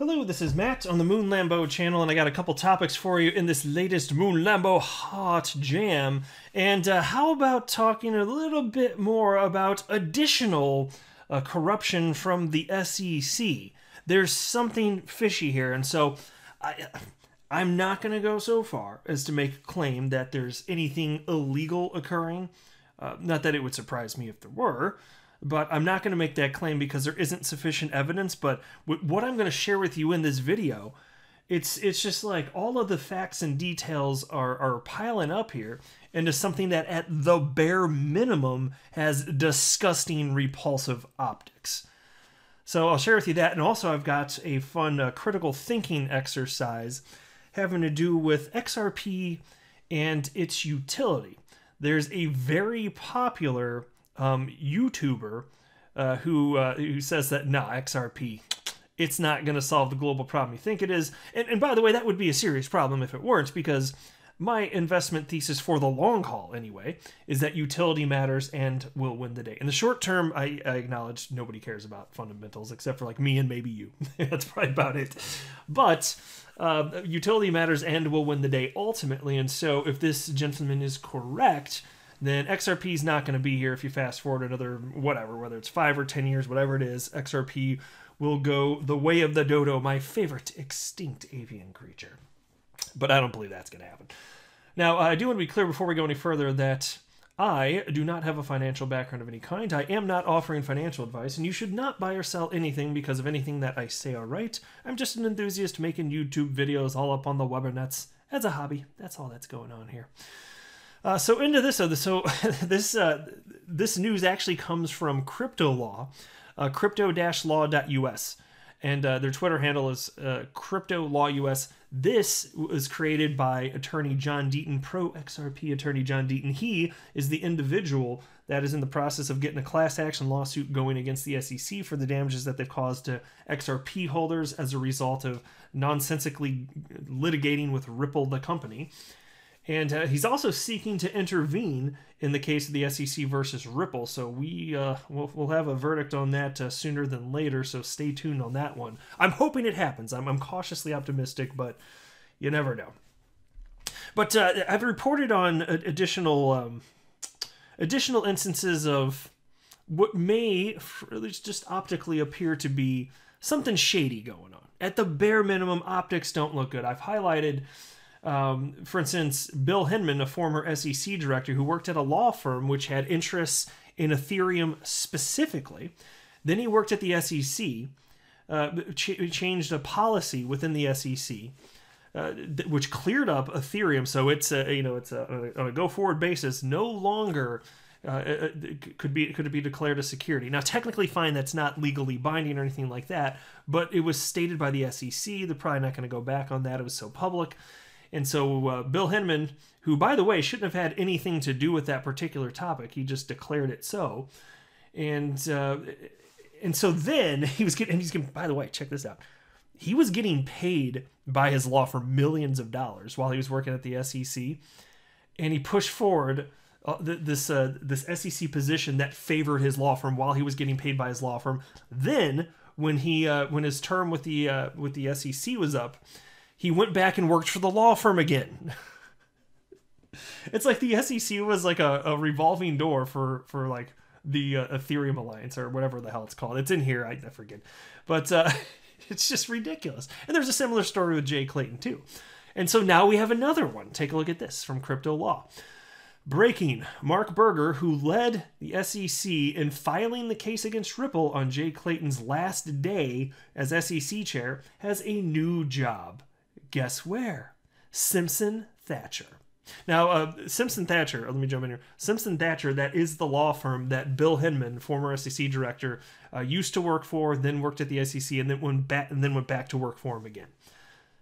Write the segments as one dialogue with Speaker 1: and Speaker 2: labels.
Speaker 1: Hello, this is Matt on the Moon Lambo channel, and I got a couple topics for you in this latest Moon Lambo Hot Jam. And uh, how about talking a little bit more about additional uh, corruption from the SEC? There's something fishy here, and so I, I'm not going to go so far as to make a claim that there's anything illegal occurring. Uh, not that it would surprise me if there were, but I'm not going to make that claim because there isn't sufficient evidence. But what I'm going to share with you in this video, it's it's just like all of the facts and details are are piling up here into something that at the bare minimum has disgusting repulsive optics. So I'll share with you that, and also I've got a fun uh, critical thinking exercise having to do with XRP and its utility. There's a very popular um, YouTuber uh, who uh, who says that nah XRP it's not going to solve the global problem you think it is. And, and by the way, that would be a serious problem if it weren't because my investment thesis for the long haul anyway is that utility matters and will win the day. In the short term I, I, acknowledge nobody cares about fundamentals except for like me and maybe you. That's probably about it. But uh, utility matters and will win the day ultimately. And so if this gentleman is correct then XRP is not going to be here if you fast forward another whatever, whether it's five or 10 years, whatever it is, XRP will go the way of the dodo, my favorite extinct avian creature. But I don't believe that's going to happen. Now, I do want to be clear before we go any further that I do not have a financial background of any kind. I am not offering financial advice, and you should not buy or sell anything because of anything that I say or write. I'm just an enthusiast making YouTube videos all up on the webernets as a hobby. That's all that's going on here. Uh, so into this, uh, so this uh, this news actually comes from Crypto Law, uh, crypto-law.us, and uh, their Twitter handle is uh, Crypto Law US. This was created by attorney John Deaton, pro XRP attorney John Deaton. He is the individual that is in the process of getting a class action lawsuit going against the SEC for the damages that they've caused to XRP holders as a result of nonsensically litigating with Ripple, the company. And uh, he's also seeking to intervene in the case of the SEC versus Ripple. So we uh, we'll, we'll have a verdict on that uh, sooner than later. So stay tuned on that one. I'm hoping it happens. I'm, I'm cautiously optimistic, but you never know. But uh, I've reported on additional um, additional instances of what may, at least just optically, appear to be something shady going on. At the bare minimum, optics don't look good. I've highlighted um, for instance, Bill Hinman, a former SEC director who worked at a law firm which had interests in Ethereum specifically, then he worked at the SEC, uh, ch- changed a policy within the SEC. Uh, th- which cleared up Ethereum, so it's a, you know it's a, on a go forward basis no longer uh, uh could be could it be declared a security. Now, technically, fine, that's not legally binding or anything like that, but it was stated by the SEC. They're probably not going to go back on that. It was so public. And so uh, Bill Hinman, who by the way shouldn't have had anything to do with that particular topic, he just declared it so. And uh, and so then he was getting. And he's getting. By the way, check this out. He was getting paid by his law for millions of dollars while he was working at the SEC, and he pushed forward uh, this uh, this SEC position that favored his law firm while he was getting paid by his law firm. Then, when he uh, when his term with the uh, with the SEC was up, he went back and worked for the law firm again. it's like the SEC was like a, a revolving door for for like the uh, Ethereum Alliance or whatever the hell it's called. It's in here, I, I forget, but uh, it's just ridiculous. And there's a similar story with Jay Clayton too. And so now we have another one. Take a look at this from Crypto Law. Breaking Marc Berger, who led the SEC in filing the case against Ripple on Jay Clayton's last day as SEC chair, has a new job guess where? Simpson Thacher. Now, uh, Simpson Thacher, let me jump in here. Simpson Thacher, that is the law firm that Bill Hinman, former SEC director, uh, used to work for, then worked at the SEC, and then went back and then went back to work for him again.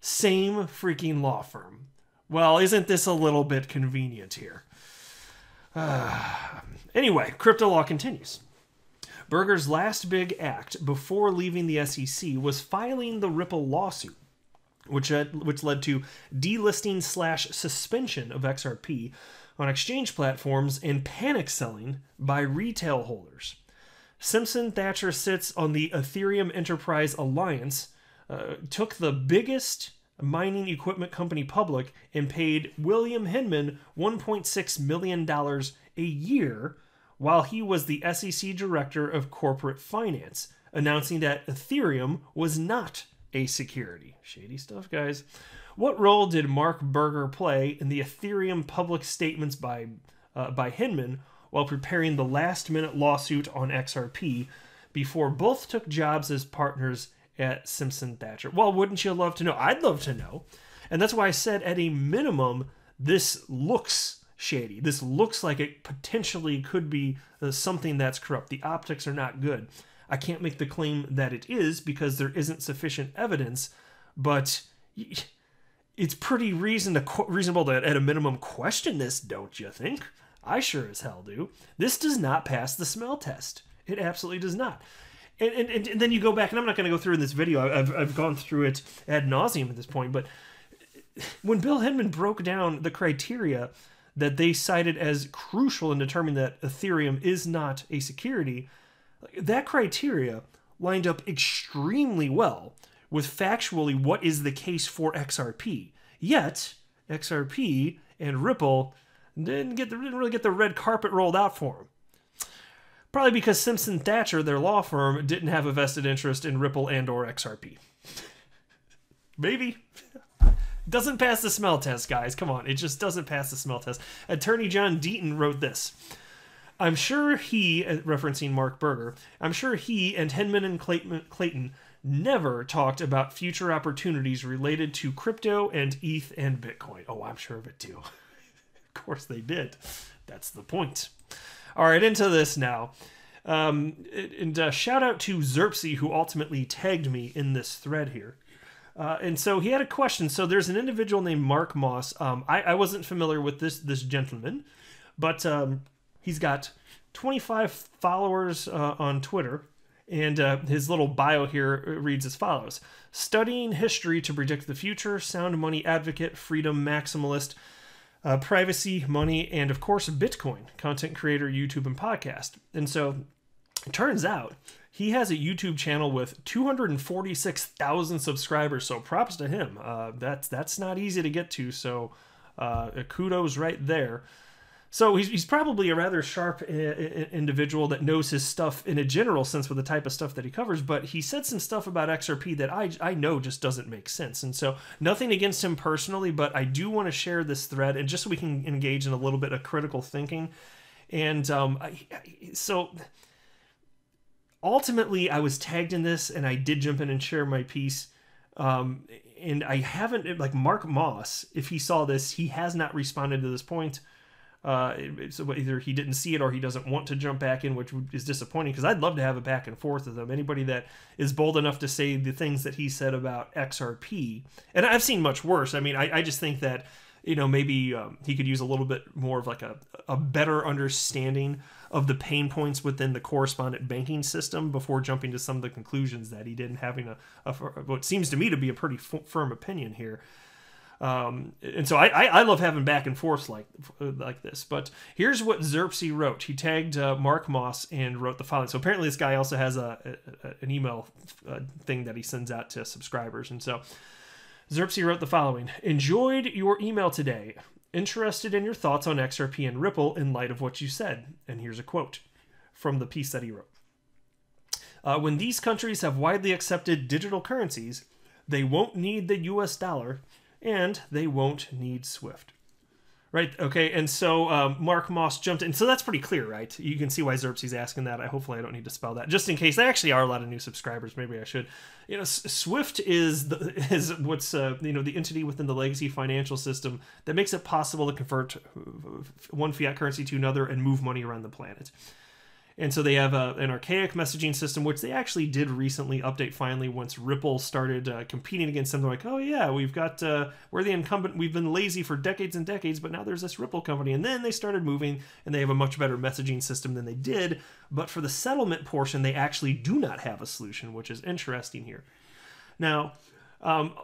Speaker 1: Same freaking law firm. Well, isn't this a little bit convenient here? Uh, anyway, crypto law continues. Berger's last big act before leaving the SEC was filing the Ripple lawsuit which which led to delisting slash suspension of XRP on exchange platforms and panic selling by retail holders. Simpson Thacher sits on the Ethereum Enterprise Alliance, uh, took the biggest mining equipment company public and paid William Hinman $1.6 million a year while he was the SEC director of corporate finance, announcing that Ethereum was not a security. Shady stuff, guys. What role did Marc Berger play in the Ethereum public statements by uh, by Hinman while preparing the last-minute lawsuit on XRP before both took jobs as partners at Simpson Thacher? Well, wouldn't you love to know? I'd love to know. And that's why I said at a minimum this looks shady. This looks like it potentially could be uh, something that's corrupt. The optics are not good. I can't make the claim that it is because there isn't sufficient evidence, but it's pretty reason to, reasonable to, at a minimum, question this, don't you think? I sure as hell do. This does not pass the smell test. It absolutely does not. And, and, and then you go back, and I'm not going to go through in this video. I've, I've gone through it ad nauseum at this point, but when Bill Hinman broke down the criteria that they cited as crucial in determining that Ethereum is not a security, that criteria lined up extremely well with factually what is the case for XRP. Yet, XRP and Ripple didn't get the, didn't really get the red carpet rolled out for them. Probably because Simpson Thacher, their law firm, didn't have a vested interest in Ripple and or XRP. Maybe. Doesn't pass the smell test, guys. Come on, it just doesn't pass the smell test. Attorney John Deaton wrote this. I'm sure he, uh, referencing Marc Berger, I'm sure he and Hinman and Clayton never talked about future opportunities related to crypto and ETH and Bitcoin. Oh, I'm sure of it too. of course they did. That's the point. All right, into this now. Um, and uh, shout out to Zerpsy, who ultimately tagged me in this thread here. Uh, and so he had a question. So there's an individual named Mark Moss. Um, I, I, wasn't familiar with this this gentleman, but um, he's got 25 followers uh, on Twitter. And uh, his little bio here reads as follows Studying history to predict the future, sound money advocate, freedom maximalist, uh, privacy, money, and of course, Bitcoin, content creator, YouTube, and podcast. And so it turns out he has a YouTube channel with 246,000 subscribers. So props to him. Uh, that's that's not easy to get to. So uh, kudos right there. So he's, he's probably a rather sharp uh, individual that knows his stuff in a general sense with the type of stuff that he covers, but he said some stuff about XRP that I, I know just doesn't make sense. And so nothing against him personally, but I do want to share this thread and just so we can engage in a little bit of critical thinking. And um, I, so ultimately, I was tagged in this and I did jump in and share my piece. Um, and I haven't, like Mark Moss, if he saw this, he has not responded to this point. Uh, so either he didn't see it or he doesn't want to jump back in, which is disappointing because I'd love to have a back and forth with him. Anybody that is bold enough to say the things that he said about XRP, and I've seen much worse. I mean, I, I just think that you know maybe um, he could use a little bit more of like a, a better understanding of the pain points within the correspondent banking system before jumping to some of the conclusions that he did and having a, a what seems to me to be a pretty f- firm opinion here um, and so I, I, love having back and forths like like this. But here's what Zerpsy wrote. He tagged uh, Mark Moss and wrote the following. So apparently this guy also has a, a an email uh, thing that he sends out to subscribers. And so Zerpsy wrote the following: Enjoyed your email today. Interested in your thoughts on XRP and Ripple in light of what you said. And here's a quote from the piece that he wrote. Uh, when these countries have widely accepted digital currencies, they won't need the US dollar and they won't need Swift. Right. Okay. And so um, Mark Moss jumped in. So that's pretty clear, right? You can see why Zerpsy's asking that. I hopefully I don't need to spell that, just in case there actually are a lot of new subscribers. Maybe I should. You know, Swift is the, is what's uh, you know the entity within the legacy financial system that makes it possible to convert one fiat currency to another and move money around the planet. And so they have a, an archaic messaging system, which they actually did recently update finally once Ripple started uh, competing against them. They're like, oh, yeah, we've got, uh, we're the incumbent. We've been lazy for decades and decades, but now there's this Ripple company. And then they started moving and they have a much better messaging system than they did. But for the settlement portion, they actually do not have a solution, which is interesting here. Now, um,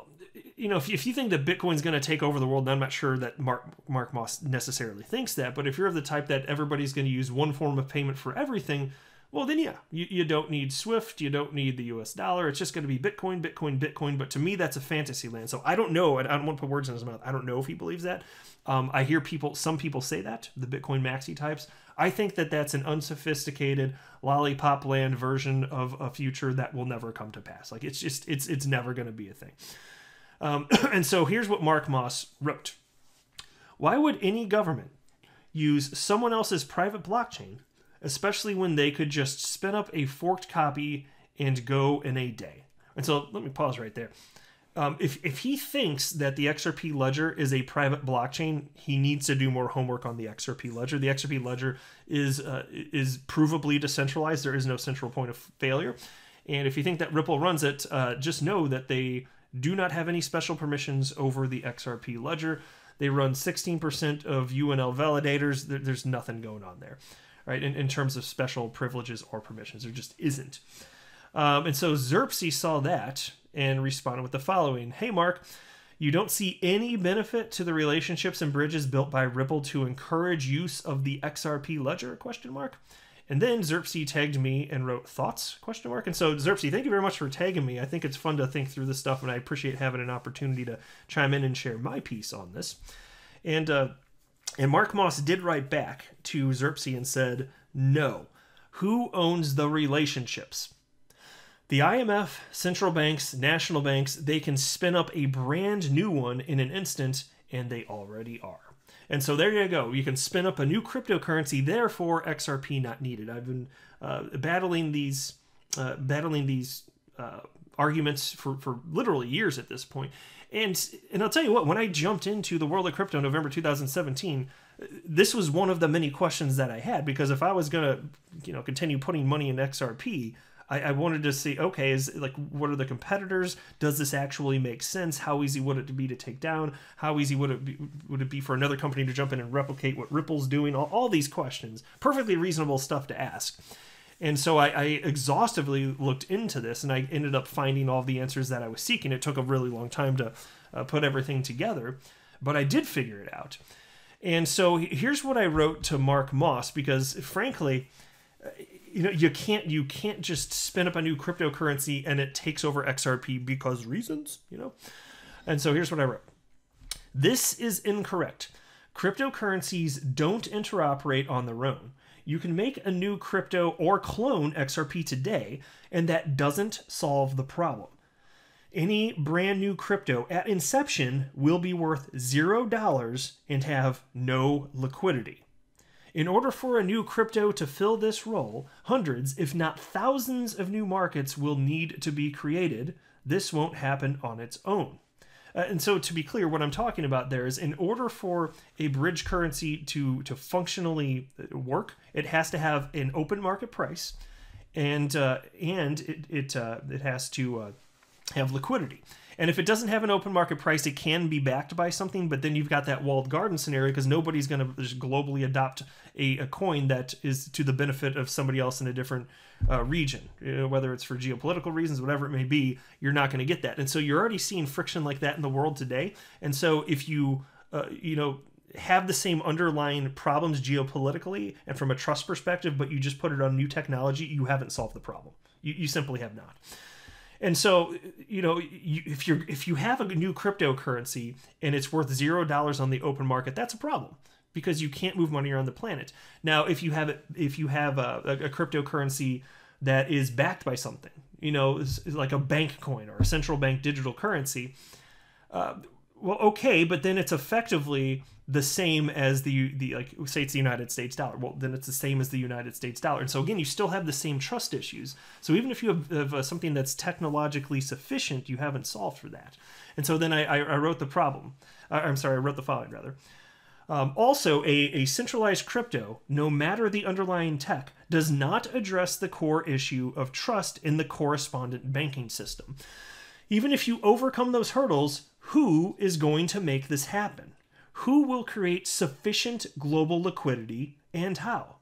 Speaker 1: you know, if, if you think that Bitcoin's going to take over the world, and I'm not sure that Mark Mark Moss necessarily thinks that, but if you're of the type that everybody's going to use one form of payment for everything, well, then yeah, you, you don't need Swift, you don't need the US dollar. It's just going to be Bitcoin, Bitcoin, Bitcoin. But to me, that's a fantasy land. So I don't know. I don't want to put words in his mouth. I don't know if he believes that. Um, I hear people, some people say that, the Bitcoin maxi types. I think that that's an unsophisticated lollipop land version of a future that will never come to pass. Like it's just, it's, it's never going to be a thing. Um, and so here's what Mark Moss wrote Why would any government use someone else's private blockchain, especially when they could just spin up a forked copy and go in a day? And so let me pause right there. Um, if, if he thinks that the XRP ledger is a private blockchain, he needs to do more homework on the XRP ledger. The XRP ledger is uh, is provably decentralized. There is no central point of failure. And if you think that Ripple runs it, uh, just know that they do not have any special permissions over the XRP ledger. They run 16% of UNL validators. There, there's nothing going on there, right? In, in terms of special privileges or permissions, there just isn't. Um, and so Xerxes saw that and responded with the following Hey, Mark, you don't see any benefit to the relationships and bridges built by Ripple to encourage use of the XRP ledger? Question mark. And then Xerxes tagged me and wrote thoughts question mark. And so Xerxes, thank you very much for tagging me. I think it's fun to think through this stuff, and I appreciate having an opportunity to chime in and share my piece on this. And uh, and Mark Moss did write back to Xerxes and said, "No, who owns the relationships?" The IMF, central banks, national banks, they can spin up a brand new one in an instant, and they already are. And so there you go. You can spin up a new cryptocurrency. Therefore, XRP not needed. I've been uh, battling these uh, battling these uh, arguments for, for literally years at this point. And and I'll tell you what, when I jumped into the world of crypto in November 2017, this was one of the many questions that I had because if I was going to, you know, continue putting money in XRP, I, I, wanted to see okay is like what are the competitors? Does this actually make sense? How easy would it be to take down? How easy would it be would it be for another company to jump in and replicate what ripple's doing? All, all these questions. Perfectly reasonable stuff to ask. And so I, I, exhaustively looked into this and i ended up finding all the answers that i was seeking. It took a really long time to uh, put everything together but i did figure it out. And so here's what i wrote to mark moss because frankly you know you can't you can't just spin up a new cryptocurrency and it takes over XRP because reasons, you know. And so here's what I wrote. This is incorrect. Cryptocurrencies don't interoperate on their own. You can make a new crypto or clone XRP today, and that doesn't solve the problem. Any brand new crypto at inception will be worth $0 and have no liquidity. In order for a new crypto to fill this role, hundreds, if not thousands, of new markets will need to be created. This won't happen on its own. Uh, and so, to be clear, what I'm talking about there is in order for a bridge currency to, to functionally work, it has to have an open market price and, uh, and it, it, uh, it has to uh, have liquidity. And if it doesn't have an open market price, it can be backed by something, but then you've got that walled garden scenario because nobody's going to just globally adopt a, a, coin that is to the benefit of somebody else in a different uh, region, know, whether it's for geopolitical reasons, whatever it may be, you're not going to get that. And so you're already seeing friction like that in the world today. And so if you, uh, you know, have the same underlying problems geopolitically and from a trust perspective, but you just put it on new technology, you haven't solved the problem. You, you simply have not. And so, you know, you, if you're if you have a new cryptocurrency and it's worth zero dollars on the open market, that's a problem because you can't move money around the planet. Now, if you have it, if you have a, a, a cryptocurrency that is backed by something, you know, like a bank coin or a central bank digital currency, uh, well, okay, but then it's effectively the same as the the like say it's the United States dollar. Well, then it's the same as the United States dollar. And so again, you still have the same trust issues. So even if you have, have uh, something that's technologically sufficient, you haven't solved for that. And so then I, I, I wrote the problem. Uh, I'm sorry, I wrote the following rather. Um, also, a, a centralized crypto, no matter the underlying tech, does not address the core issue of trust in the correspondent banking system. Even if you overcome those hurdles, who is going to make this happen? Who will create sufficient global liquidity and how?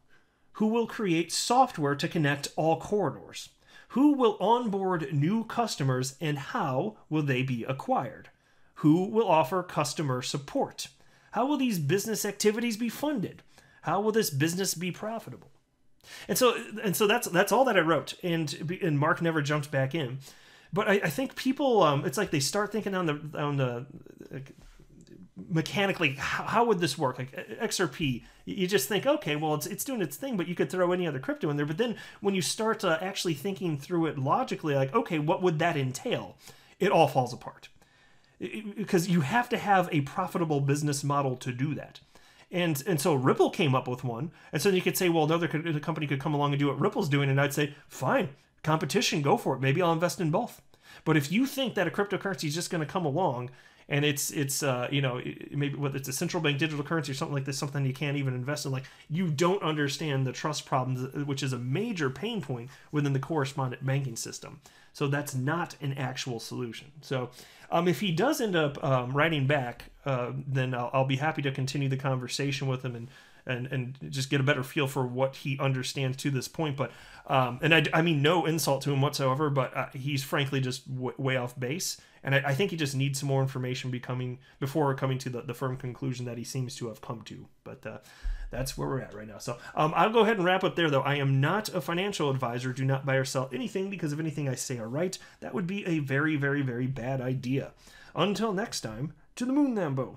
Speaker 1: Who will create software to connect all corridors? Who will onboard new customers and how will they be acquired? Who will offer customer support? How will these business activities be funded? How will this business be profitable? And so and so that's that's all that I wrote, and and Mark never jumped back in. But I, I think people, um, it's like they start thinking on the on the like, mechanically how, how, would this work? Like xrp you just think okay well it's, it's doing its thing but you could throw any other crypto in there. But then when you start uh, actually thinking through it logically like okay what would that entail? It all falls apart. Because you have to have a profitable business model to do that. And and so Ripple came up with one, and so you could say, well, another company could come along and do what Ripple's doing, and I'd say, fine, competition, go for it. Maybe I'll invest in both. But if you think that a cryptocurrency is just going to come along and it's it's uh, you know maybe whether it's a central bank digital currency or something like this, something you can't even invest in. Like you don't understand the trust problems, which is a major pain point within the correspondent banking system. So that's not an actual solution. So um, if he does end up um, writing back, uh, then I'll, I'll, be happy to continue the conversation with him and and and just get a better feel for what he understands to this point. But um, and I, I mean no insult to him whatsoever, but uh, he's frankly just w- way off base, and I, I, think he just needs some more information becoming before coming to the, the firm conclusion that he seems to have come to. But uh, that's where we're at write now. So um, I'll go ahead and wrap up there, though. I am not a financial advisor. Do not buy or sell anything because of anything I say are right, that would be a very, very, very bad idea. Until next time, to the moon, Lambo.